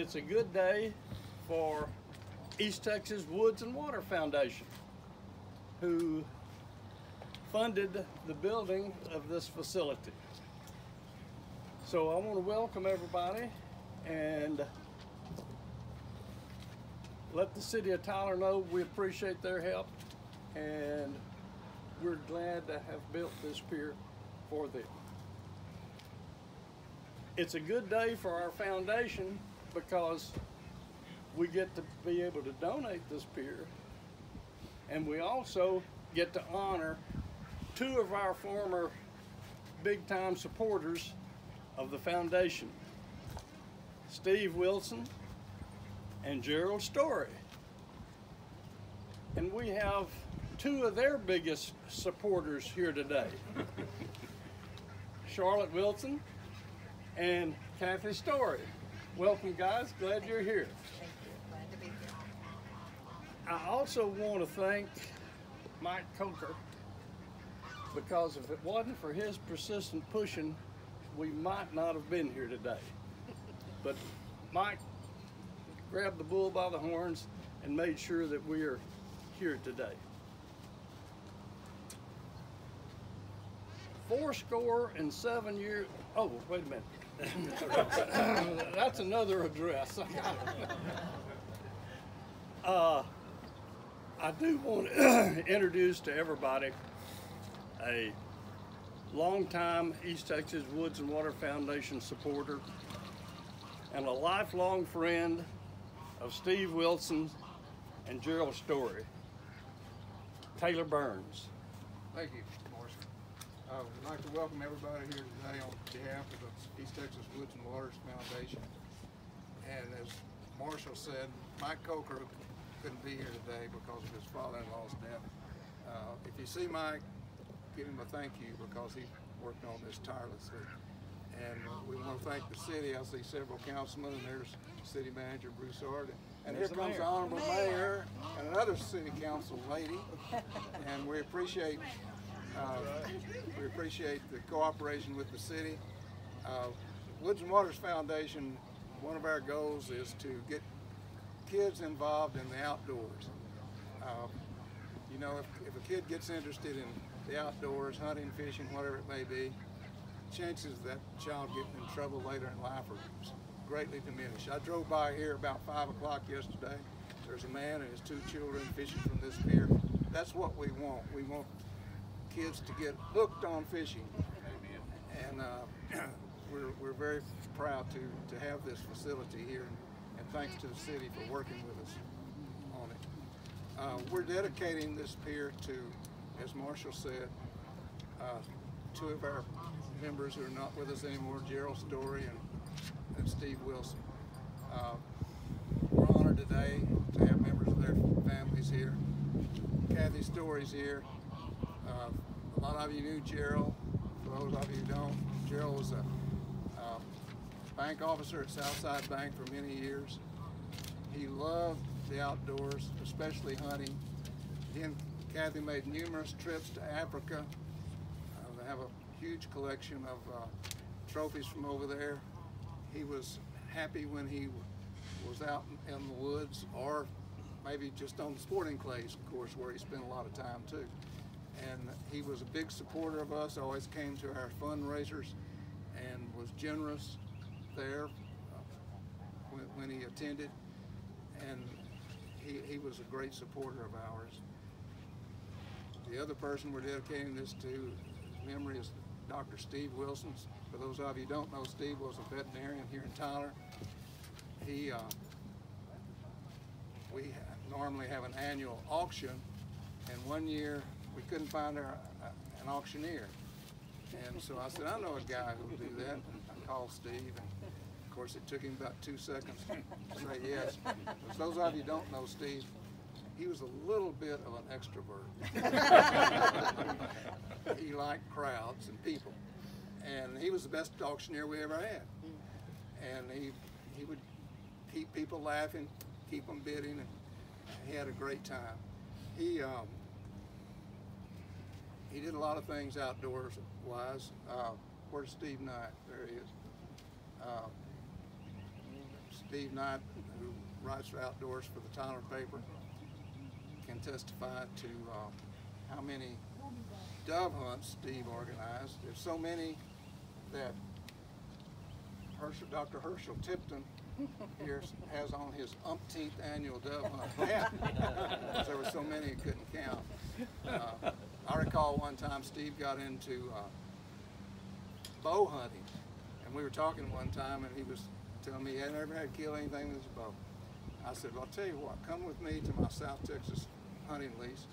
it's a good day for East Texas Woods and Water Foundation, who funded the building of this facility. So I want to welcome everybody and let the city of Tyler know we appreciate their help and we're glad to have built this pier for them. It's a good day for our foundation because we get to be able to donate this pier and we also get to honor two of our former big time supporters of the foundation, Steve Wilson and Gerald Story. And we have two of their biggest supporters here today. Charlotte Wilson and Kathy Story. Welcome guys, glad you're here. Thank you. Glad to be here. I also want to thank Mike Coker because if it wasn't for his persistent pushing, we might not have been here today. But Mike grabbed the bull by the horns and made sure that we are here today. Four score and seven years. Oh, wait a minute. That's another address. uh, I do want to introduce to everybody a longtime East Texas Woods and Water Foundation supporter and a lifelong friend of Steve Wilson and Gerald Story, Taylor Burns. Thank you, Morrison. Uh, I'd like to welcome everybody here today on behalf of the East Texas Woods and Waters Foundation. And as Marshall said, Mike Coker couldn't be here today because of his father-in-law's death. Uh, if you see Mike, give him a thank you because he worked on this tirelessly. And we want to thank the city. I see several councilmen, and there's City Manager Bruce Broussard. And here There's comes the mayor. Honorable Mayor and another City Council lady. And we appreciate uh, we appreciate the cooperation with the city. Uh, Woods and Waters Foundation, one of our goals is to get kids involved in the outdoors. Uh, you know, if, if a kid gets interested in the outdoors, hunting, fishing, whatever it may be, chances that child getting in trouble later in life are greatly diminished. I drove by here about five o'clock yesterday. There's a man and his two children fishing from this pier. That's what we want. We want kids to get hooked on fishing. And uh, we're, we're very proud to, to have this facility here and thanks to the city for working with us on it. Uh, we're dedicating this pier to, as Marshall said, uh, two of our members who are not with us anymore, Gerald Story and, and Steve Wilson. Uh, we're honored today to have members of their families here. Kathy Story's here. Uh, a lot of you knew Gerald. For those of you who don't, Gerald was a uh, bank officer at Southside Bank for many years. He loved the outdoors, especially hunting. He and Kathy made numerous trips to Africa. Uh, they have a huge collection of uh, trophies from over there. He was happy when he was out in in the woods or maybe just on the sporting clays, of course, where he spent a lot of time too. And he was a big supporter of us, always came to our fundraisers and was generous there uh, when, when he attended. And he, he was a great supporter of ours. The other person we're dedicating this to, memory is Dr. Steve Wilson. For those of you who don't know, Steve was a veterinarian here in Tyler. He, uh, we normally have an annual auction, and one year we couldn't find our, uh, an auctioneer. And so I said, I know a guy who'll do that. And I called Steve, and of course it took him about two seconds to say yes. For those of you who don't know Steve, he was a little bit of an extrovert. he liked crowds and people, and he was the best auctioneer we ever had. And he he would keep people laughing, keep them bidding, and he had a great time. He um, he did a lot of things outdoors wise. Uh, where's Steve Knight? There he is. Uh, Steve Knight, who writes for Outdoors for the Tyler paper, can testify to uh, how many dove hunts Steve organized. There's so many that Herschel, Dr. Herschel Tipton here has on his umpteenth annual dove hunt there were so many he couldn't count. Uh, recall one time Steve got into uh, bow hunting, and we were talking one time, and he was telling me he had never had to kill anything with his bow. I said, well, I'll tell you what, come with me to my South Texas hunting lease,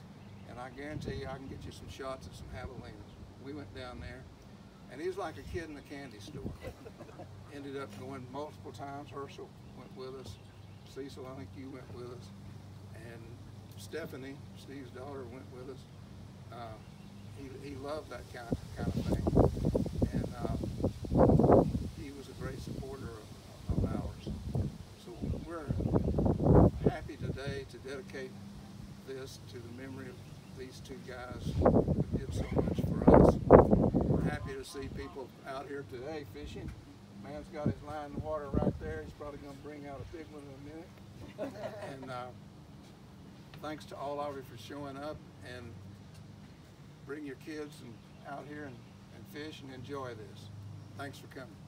and I guarantee you I can get you some shots at some javelinas. We went down there, and he was like a kid in a candy store. Ended up going multiple times. Herschel went with us. Cecil, I think you went with us. And Stephanie, Steve's daughter, went with us. Uh, he, he loved that kind of, kind of thing. And uh, he was a great supporter of, of ours. So we're happy today to dedicate this to the memory of these two guys who did so much for us. We're happy to see people out here today fishing. Man's got his line in the water right there. He's probably going to bring out a big one in a minute. and uh, thanks to all of you for showing up and bring your kids and out here and, and fish and enjoy this. Thanks for coming.